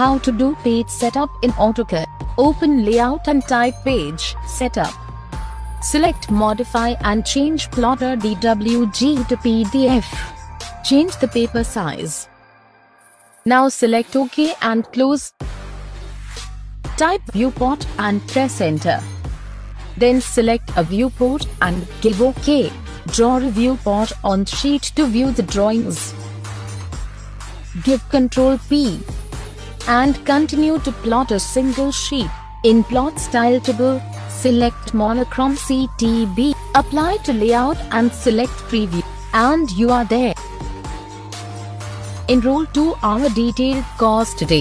How to do page setup in AutoCAD. Open layout and type page setup. Select modify and change plotter DWG to PDF. Change the paper size. Now select OK and close. Type viewport and press enter. Then select a viewport and give OK. Draw a viewport on sheet to view the drawings. Give Ctrl P and continue to plot a single sheet. In plot style table, select monochrome CTB, apply to layout and select preview and you are there. Enroll to our detailed course today.